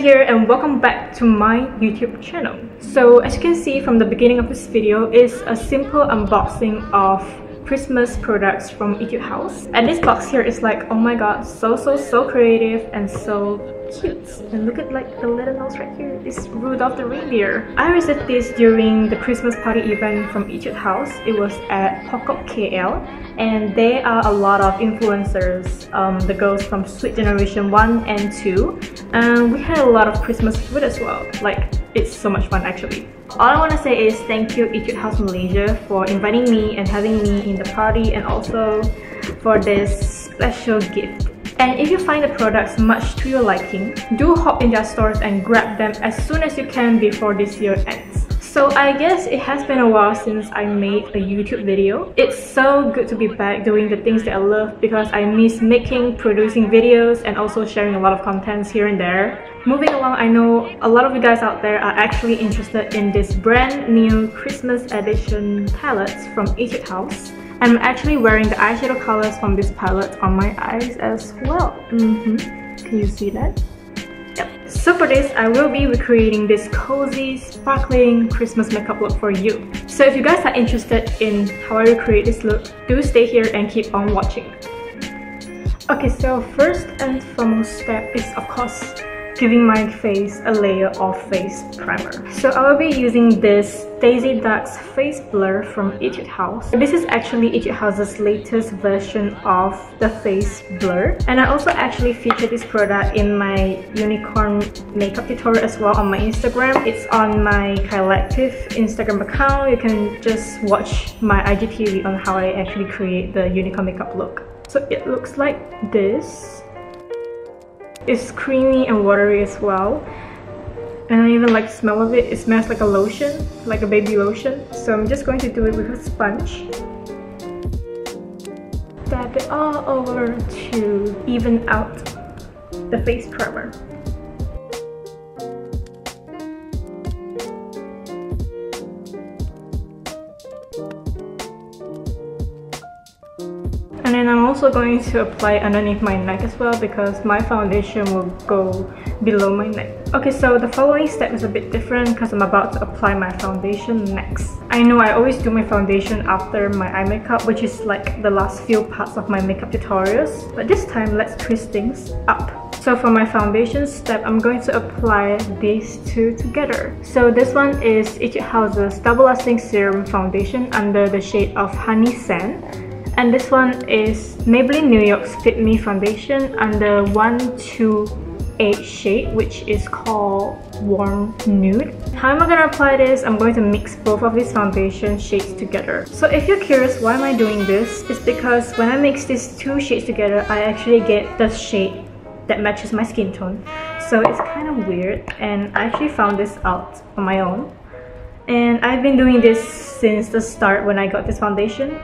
here and welcome back to my YouTube channel. So as you can see from the beginning of this video is a simple unboxing of Christmas products from Etude House. And this box here is like, oh my god, so so so creative and so cute. And look at like the little nose right here. It's Rudolph the reindeer. I received this during the Christmas party event from Etude House. It was at Pop KL and there are a lot of influencers, um, the girls from Sweet Generation 1 and 2. And we had a lot of Christmas food as well. Like, it's so much fun actually. All I want to say is thank you Etude House Malaysia for inviting me and having me in the party and also for this special gift. And if you find the products much to your liking, do hop in their stores and grab them as soon as you can before this year ends. So I guess it has been a while since I made a YouTube video. It's so good to be back doing the things that I love because I miss making, producing videos and also sharing a lot of contents here and there. Moving along, I know a lot of you guys out there are actually interested in this brand new Christmas edition palettes from Etude House. I'm actually wearing the eyeshadow colors from this palette on my eyes as well. Mm -hmm. Can you see that? Yep. So for this, I will be recreating this cozy, sparkling Christmas makeup look for you. So if you guys are interested in how I recreate this look, do stay here and keep on watching. Okay, so first and foremost step is of course giving my face a layer of face primer. So I will be using this Daisy Duck's Face Blur from Etude House. This is actually Etude House's latest version of the face blur. And I also actually featured this product in my unicorn makeup tutorial as well on my Instagram. It's on my Collective Instagram account. You can just watch my IGTV on how I actually create the unicorn makeup look. So it looks like this. It's creamy and watery as well. And I even like the smell of it. It smells like a lotion, like a baby lotion. So I'm just going to do it with a sponge. Dab it all over to even out the face primer. Also going to apply underneath my neck as well because my foundation will go below my neck. Okay, so the following step is a bit different because I'm about to apply my foundation next. I know I always do my foundation after my eye makeup, which is like the last few parts of my makeup tutorials. But this time, let's twist things up. So for my foundation step, I'm going to apply these two together. So this one is Etude House's Double Lasting Serum Foundation under the shade of Honey Sand and this one is Maybelline New York's Fit Me Foundation under 128 shade which is called Warm Nude. How am I to apply this? I'm going to mix both of these foundation shades together. So if you're curious why am I doing this, it's because when I mix these two shades together, I actually get the shade that matches my skin tone. So it's kind of weird and I actually found this out on my own. And I've been doing this since the start when I got this foundation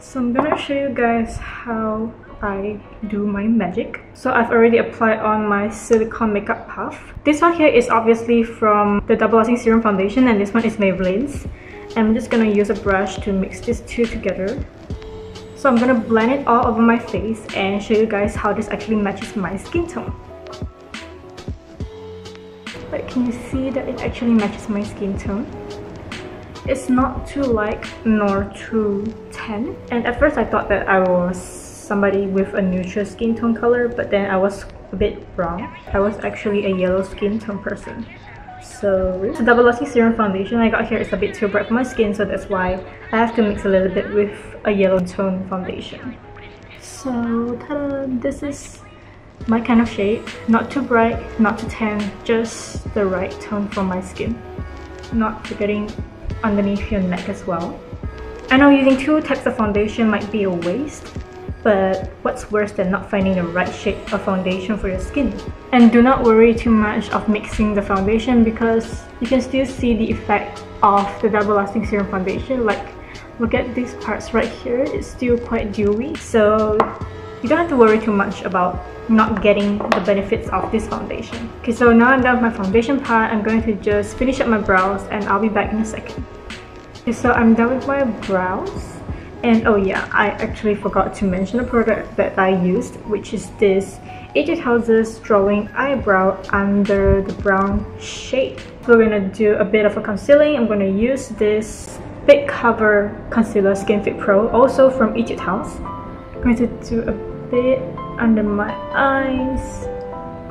so I'm gonna show you guys how I do my magic. So I've already applied on my silicone makeup puff. This one here is obviously from the Double Lasting Serum Foundation and this one is Maybelline's. I'm just gonna use a brush to mix these two together. So I'm gonna blend it all over my face and show you guys how this actually matches my skin tone. But can you see that it actually matches my skin tone? It's not too light nor too tan. And at first I thought that I was somebody with a neutral skin tone color, but then I was a bit wrong. I was actually a yellow skin tone person. So the Double Lasting Serum Foundation I got here is a bit too bright for my skin, so that's why I have to mix a little bit with a yellow tone foundation. So! This is my kind of shade. Not too bright, not too tan, just the right tone for my skin. Not forgetting underneath your neck as well. I know using two types of foundation might be a waste, but what's worse than not finding the right shade of foundation for your skin? And do not worry too much of mixing the foundation because you can still see the effect of the double lasting serum foundation like look at these parts right here it's still quite dewy so you don't have to worry too much about not getting the benefits of this foundation. Okay, so now I'm done with my foundation part, I'm going to just finish up my brows and I'll be back in a second. Okay, so I'm done with my brows. And oh yeah, I actually forgot to mention the product that I used, which is this Etude House's Drawing Eyebrow under the brown shade. We're gonna do a bit of a concealing. I'm gonna use this Big Cover Concealer Skin Fit Pro, also from Etude House. I'm going to do a bit under my eyes,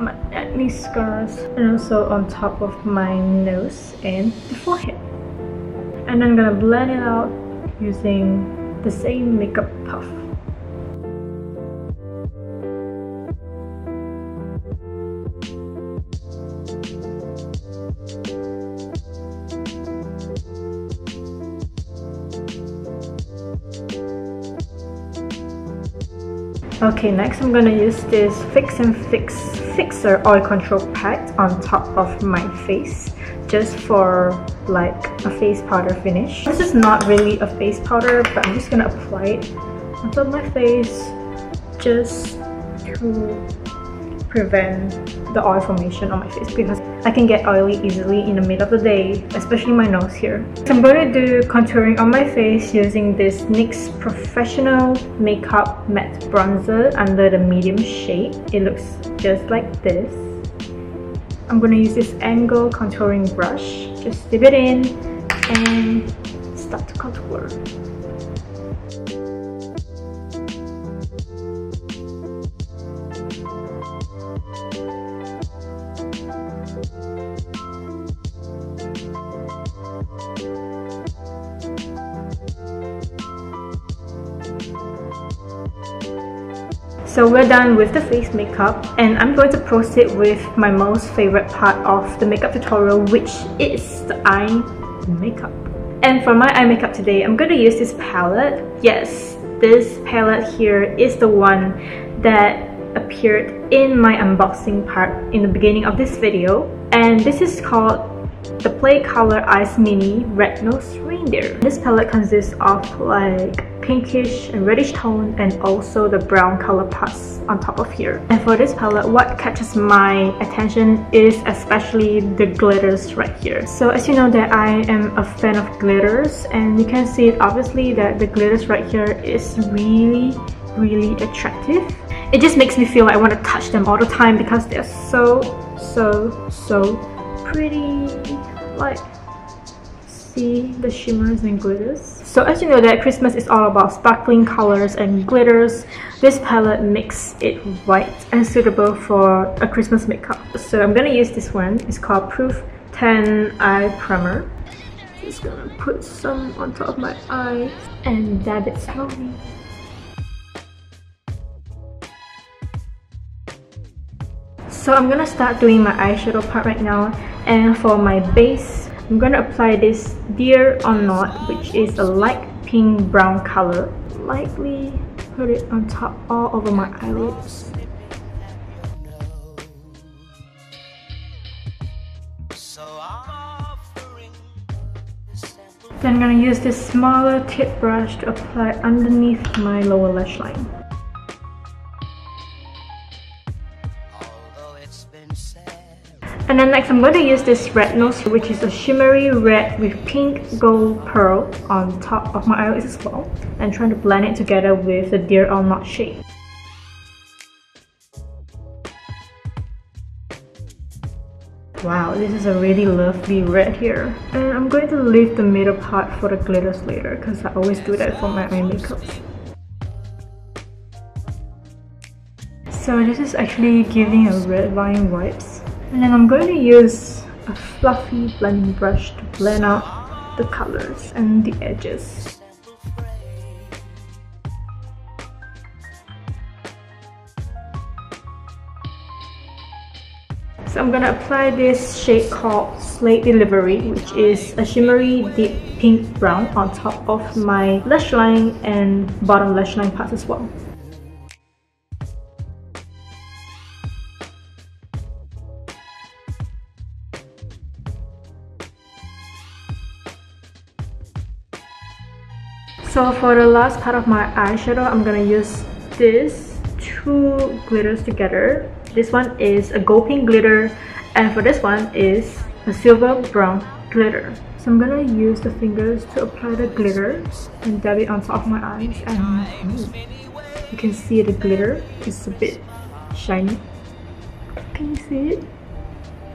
my acne scars, and also on top of my nose and the forehead. And I'm gonna blend it out using the same makeup puff. Okay, next I'm gonna use this Fix and Fix Fixer Oil Control Pact on top of my face just for like a face powder finish. This is not really a face powder, but I'm just gonna apply it on top of my face just to prevent the oil formation on my face because I can get oily easily in the middle of the day, especially my nose here. So I'm going to do contouring on my face using this NYX Professional Makeup Matte Bronzer under the medium shade. It looks just like this. I'm going to use this angle contouring brush. Just dip it in and start to contour. So we're done with the face makeup and I'm going to proceed with my most favorite part of the makeup tutorial which is the eye makeup. And for my eye makeup today, I'm going to use this palette. Yes, this palette here is the one that appeared in my unboxing part in the beginning of this video. And this is called the Play Color Eyes Mini Red Nose Reindeer. This palette consists of like pinkish and reddish tone and also the brown color parts on top of here. And for this palette, what catches my attention is especially the glitters right here. So as you know that I am a fan of glitters and you can see it obviously that the glitters right here is really really attractive. It just makes me feel like I want to touch them all the time because they're so so so pretty like see the shimmers and glitters so as you know that Christmas is all about sparkling colors and glitters, this palette makes it right and suitable for a Christmas makeup. So I'm gonna use this one. It's called Proof 10 Eye Primer. Just gonna put some on top of my eyes and dab it slowly. So I'm gonna start doing my eyeshadow part right now and for my base I'm to apply this Dear or Not, which is a light pink brown color. Lightly put it on top all over my eyelids. Then I'm to use this smaller tip brush to apply underneath my lower lash line. And then next I'm going to use this red nose which is a shimmery red with pink gold pearl on top of my eyelids as well and trying to blend it together with the Dear Not shade. Wow, this is a really lovely red here. And I'm going to leave the middle part for the glitters later because I always do that for my eye makeup. So this is actually giving a red line vibes. And then I'm going to use a fluffy blending brush to blend out the colors and the edges. So I'm gonna apply this shade called Sleigh Delivery, which is a shimmery deep pink brown on top of my lash line and bottom lash line parts as well. So for the last part of my eyeshadow, I'm gonna use this two glitters together. This one is a gold pink glitter and for this one is a silver brown glitter. So I'm gonna use the fingers to apply the glitter and dab it on top of my eyes and you can see the glitter is a bit shiny Can you see it?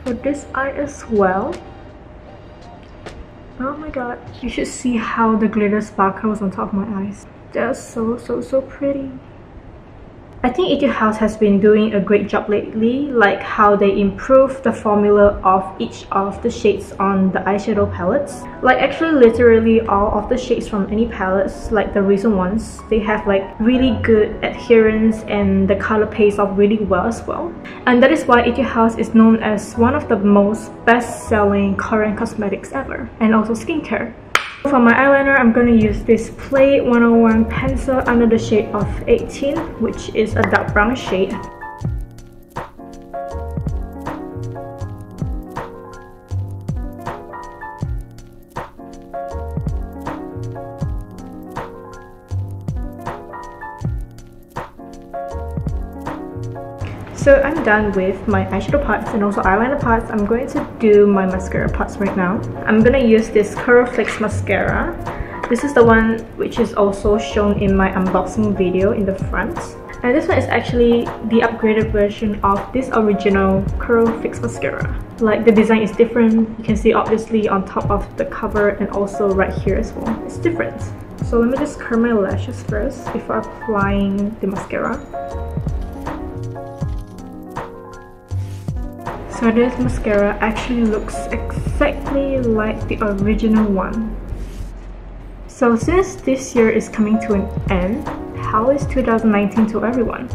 For this eye as well. Oh my god, you should see how the glitter sparkles on top of my eyes. They're so, so, so pretty. I think Etude House has been doing a great job lately, like how they improve the formula of each of the shades on the eyeshadow palettes. Like actually literally all of the shades from any palettes, like the recent ones, they have like really good adherence and the color pays off really well as well. And that is why Etude House is known as one of the most best-selling Korean cosmetics ever, and also skincare. For my eyeliner, I'm going to use this Play 101 pencil under the shade of 18, which is a dark brown shade. So I'm done with my eyeshadow parts and also eyeliner parts. I'm going to do my mascara parts right now. I'm gonna use this Curl Fix mascara. This is the one which is also shown in my unboxing video in the front. And this one is actually the upgraded version of this original Curl Fix mascara. Like the design is different, you can see obviously on top of the cover and also right here as well. It's different. So let me just curl my lashes first before applying the mascara. So this mascara actually looks exactly like the original one. So since this year is coming to an end, how is 2019 to everyone?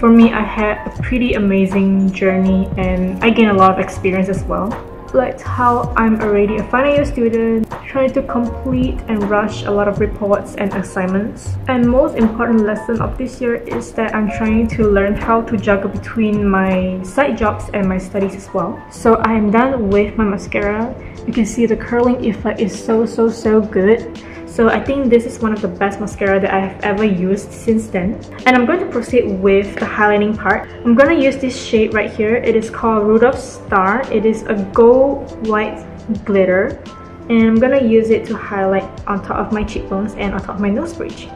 For me, I had a pretty amazing journey and I gained a lot of experience as well Like how I'm already a final year student, trying to complete and rush a lot of reports and assignments. And most important lesson of this year is that I'm trying to learn how to juggle between my side jobs and my studies as well. So I am done with my mascara. You can see the curling effect is so so so good. So I think this is one of the best mascara that I have ever used since then. And I'm going to proceed with the highlighting part. I'm going to use this shade right here. It is called Rudolph Star. It is a gold white glitter. And I'm to use it to highlight on top of my cheekbones and on top of my nose bridge.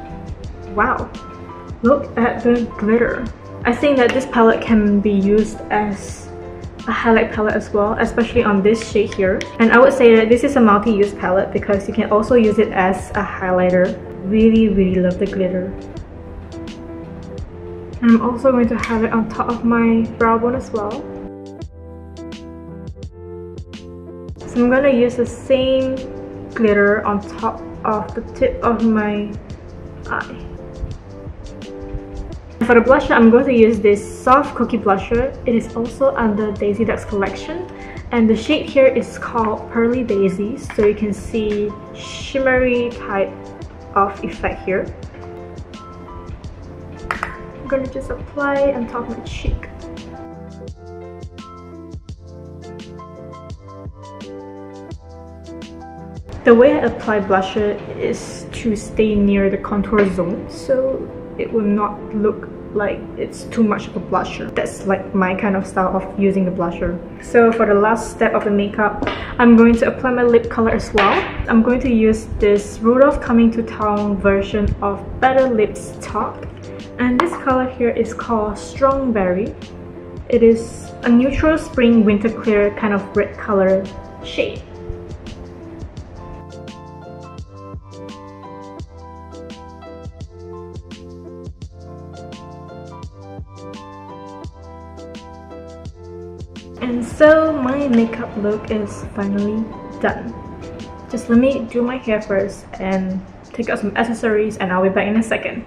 Wow, look at the glitter. I think that this palette can be used as a highlight palette as well, especially on this shade here. And I would say that this is a multi-use palette because you can also use it as a highlighter. Really, really love the glitter. And I'm also going to have it on top of my brow bone as well. So I'm to use the same glitter on top of the tip of my eye. For the blusher, I'm going to use this soft cookie blusher. It is also under Daisy Duck's collection. And the shade here is called Pearly Daisy. So you can see shimmery type of effect here. I'm to just apply on top of my cheek. The way I apply blusher is to stay near the contour zone so it will not look like it's too much of a blusher. That's like my kind of style of using the blusher. So for the last step of the makeup, I'm going to apply my lip color as well. I'm going to use this Rudolph Coming to Town version of Better Lips Talk. And this color here is called Strong Berry. It is a neutral spring winter clear kind of red color shade. And so my makeup look is finally done. Just let me do my hair first and take out some accessories and I'll be back in a second.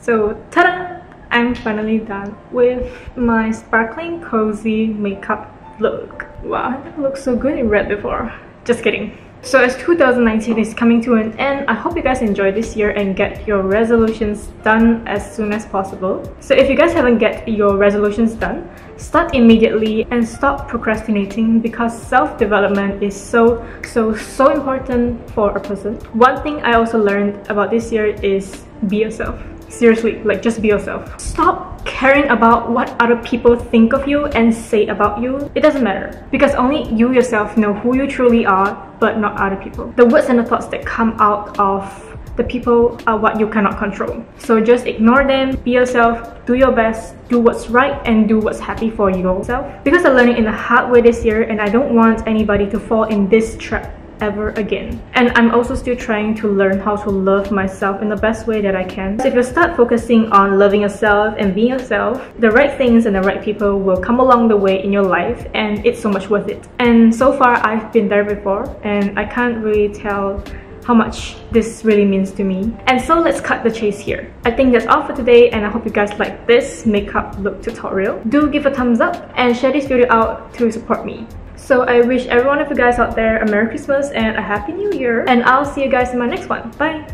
So ta-da! I'm finally done with my sparkling cozy makeup look. Wow, I never looked so good in red before. Just kidding. So as 2019 is coming to an end, I hope you guys enjoy this year and get your resolutions done as soon as possible. So if you guys haven't get your resolutions done, start immediately and stop procrastinating because self-development is so, so, so important for a person. One thing I also learned about this year is be yourself. Seriously, like just be yourself. Stop caring about what other people think of you and say about you. It doesn't matter because only you yourself know who you truly are but not other people. The words and the thoughts that come out of the people are what you cannot control. So just ignore them, be yourself, do your best, do what's right, and do what's happy for yourself. Because I learned it in a hard way this year, and I don't want anybody to fall in this trap ever again. And I'm also still trying to learn how to love myself in the best way that I can. So if you start focusing on loving yourself and being yourself, the right things and the right people will come along the way in your life and it's so much worth it. And so far I've been there before and I can't really tell how much this really means to me. And so let's cut the chase here. I think that's all for today and I hope you guys like this makeup look tutorial. Do give a thumbs up and share this video out to support me. So I wish every one of you guys out there a Merry Christmas and a Happy New Year. And I'll see you guys in my next one. Bye!